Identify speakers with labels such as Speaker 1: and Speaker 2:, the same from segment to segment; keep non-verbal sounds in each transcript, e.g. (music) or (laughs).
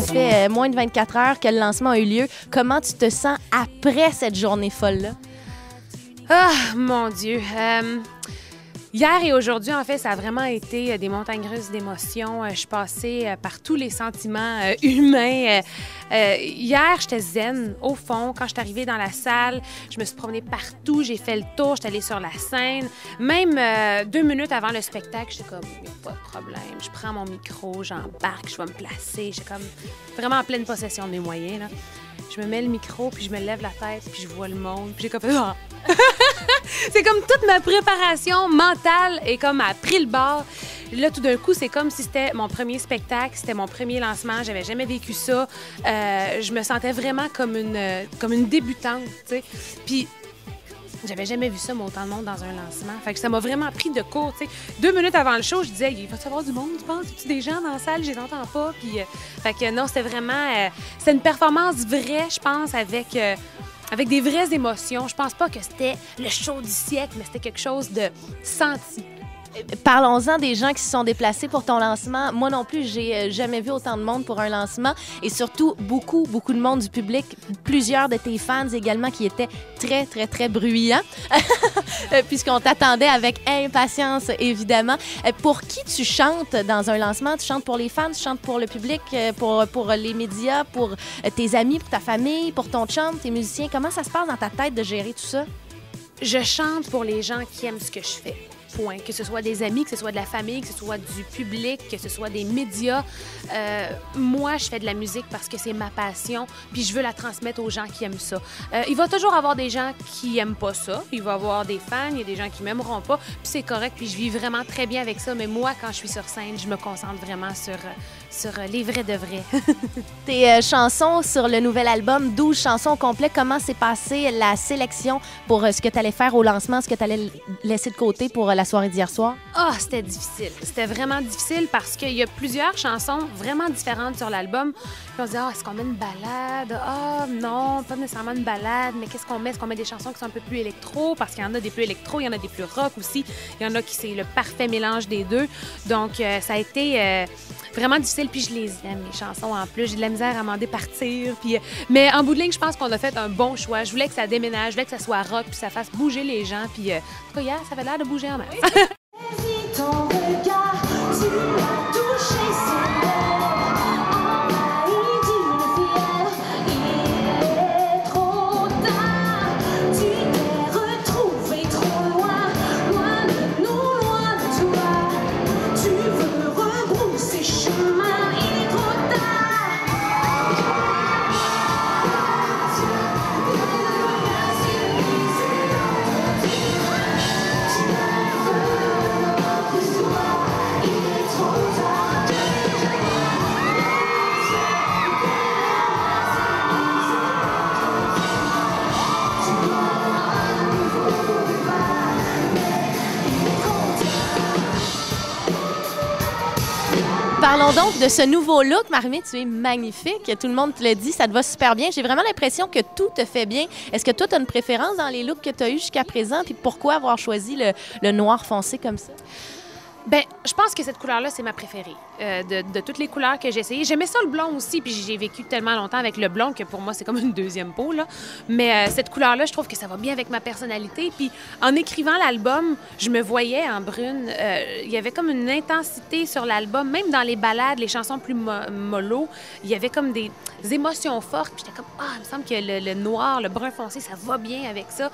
Speaker 1: ça fait euh, moins de 24 heures que le lancement a eu lieu. Comment tu te sens après cette journée folle-là?
Speaker 2: Ah, mon Dieu. Euh, Hier et aujourd'hui, en fait, ça a vraiment été euh, des montagnes russes d'émotions. Euh, je passée euh, par tous les sentiments humains. hier, j'étais zen, au fond. Quand je suis arrivée dans la salle, je me suis promenée partout, j'ai fait le tour, j'étais allée sur la scène. Même deux minutes avant le spectacle, j'étais comme, a pas de problème. Je prends mon micro, j'embarque, je vais me placer. J'étais comme vraiment en pleine possession de mes moyens. Je me mets le micro, puis je me lève la tête, puis je vois le monde, puis j'ai comme... (laughs) C'est comme toute ma préparation mentale est comme a pris le bord. Là, tout d'un coup, c'est comme si c'était mon premier spectacle, c'était mon premier lancement. J'avais jamais vécu ça. Euh, je me sentais vraiment comme une, débutante, tu sais. Puis j'avais jamais vu ça, mais autant de monde dans un lancement. Fait que ça m'a vraiment pris de court. Deux minutes avant le show, je disais, il va y avoir du monde, tu penses? Y des gens dans la salle? Je les entends pas. Puis, euh, fait que non, c'était vraiment. Euh, c'est une performance vraie, je pense, avec avec des vraies émotions. Je pense pas que c'était le show du siècle, mais c'était quelque chose de senti.
Speaker 1: Parlons-en des gens qui se sont déplacés pour ton lancement. Moi non plus, j'ai euh, jamais vu autant de monde pour un lancement et surtout beaucoup, beaucoup de monde du public, plusieurs de tes fans également qui étaient très, très, très bruyants, (laughs) euh, puisqu'on t'attendait avec impatience, évidemment. Euh, pour qui tu chantes dans un lancement? Tu chantes pour les fans, tu chantes pour le public, pour, pour les médias, pour tes amis, pour ta famille, pour ton chant, tes musiciens? Comment ça se passe dans ta tête de gérer tout ça?
Speaker 2: Je chante pour les gens qui aiment ce que je fais. Que ce soit des amis, que ce soit de la famille, que ce soit du public, que ce soit des médias. Euh, moi, je fais de la musique parce que c'est ma passion, puis je veux la transmettre aux gens qui aiment ça. Euh, il va toujours avoir des gens qui aiment pas ça. Il va avoir des fans, il y a des gens qui m'aimeront pas, puis c'est correct, puis je vis vraiment très bien avec ça. Mais moi, quand je suis sur scène, je me concentre vraiment sur, sur les vrais de vrais. (laughs)
Speaker 1: Tes euh, chansons sur le nouvel album, 12 chansons complet, comment s'est passée la sélection pour ce que tu allais faire au lancement, ce que tu allais laisser de côté pour la soirée d'hier soir?
Speaker 2: Ah, c'était difficile. C'était vraiment difficile parce qu'il y a plusieurs chansons vraiment différentes sur l'album. Puis on se dit, ah, est-ce qu'on met une balade? Ah, non, pas nécessairement une balade, mais qu'est-ce qu'on met? Est-ce qu'on met des chansons qui sont un peu plus électro? Parce qu'il y en a des plus électro, il y en a des plus rock aussi. Il y en a qui c'est le parfait mélange des deux. Donc, euh, ça a été euh, vraiment difficile. Puis je les aime, les chansons en plus. J'ai de la misère à m'en départir. Puis, euh, mais en bout de ligne, je pense qu'on a fait un bon choix. Je voulais que ça déménage, je voulais que ça soit rock, puis ça fasse bouger les gens. Puis, en tout cas, hier, ça avait l'air de bouger en masse. ton (laughs)
Speaker 1: Parlons donc de ce nouveau look. Marie, tu es magnifique. Tout le monde te le dit, ça te va super bien. J'ai vraiment l'impression que tout te fait bien. Est-ce que toi, tu as une préférence dans les looks que tu as eu jusqu'à présent? Puis pourquoi avoir choisi le noir foncé comme ça?
Speaker 2: Ben, je pense que cette couleur-là, c'est ma préférée. Euh, de, toutes les couleurs que j'ai essayées. J'aimais ça le blond aussi, puis j'ai vécu tellement longtemps avec le blond que pour moi, c'est comme une deuxième peau, là. Mais euh, cette couleur-là, je trouve que ça va bien avec ma personnalité. Puis en écrivant l'album, je me voyais en brune. Euh, il y avait comme une intensité sur l'album, même dans les ballades, les chansons plus mollo, il y avait comme des émotions fortes. Puis j'étais comme, ah, il me semble que le, noir, le brun foncé, ça va bien avec ça.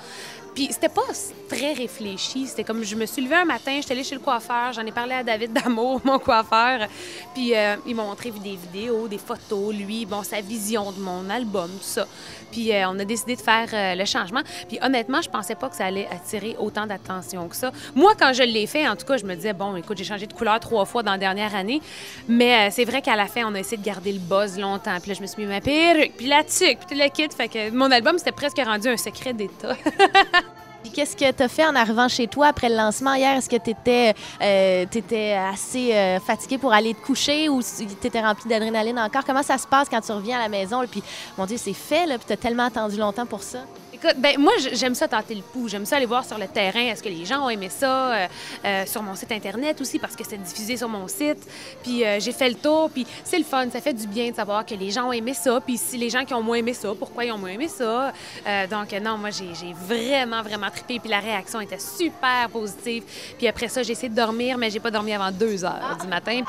Speaker 2: Puis c'était pas très réfléchi. C'était comme je me suis levée un matin, j'étais allée chez le coiffeur, j'en ai parlé à David (laughs) Damour, mon coiffeur. Puis euh, il m'a montré des vidéos, des photos, lui, bon, sa vision de mon album, tout ça. Puis euh, on a décidé de faire euh, le changement. Puis honnêtement, je pensais pas que ça allait attirer autant d'attention que ça. Moi, quand je l'ai fait, en tout cas, je me disais, bon, écoute, j'ai changé de couleur trois fois dans la dernière année. Mais c'est vrai qu'à la fin, on a essayé de garder le buzz longtemps. Puis là, je me suis ma puis la tuque, puis le kit. Fait que mon album, c'était presque rendu un secret d'État. (laughs)
Speaker 1: Qu'est-ce que tu as fait en arrivant chez toi après le lancement hier? Est-ce que tu étais, euh, assez euh, fatigué pour aller te coucher ou tu étais rempli d'adrénaline encore? Comment ça se passe quand tu reviens à la maison? Puis, mon Dieu, c'est fait, là, puis tu as tellement attendu longtemps pour ça?
Speaker 2: Ben, moi, j'aime ça tenter le pouls. J'aime ça aller voir sur le terrain. Est-ce que les gens ont aimé ça? Euh, euh, sur mon site Internet aussi, parce que c'est diffusé sur mon site. Puis euh, j'ai fait le tour. Puis c'est le fun. Ça fait du bien de savoir que les gens ont aimé ça. Puis si les gens qui ont moins aimé ça, pourquoi ils ont moins aimé ça? donc, non, moi, j'ai vraiment, vraiment trippé. Puis la réaction était super positive. Puis après ça, j'ai essayé de dormir, mais j'ai pas dormi avant deux heures du matin.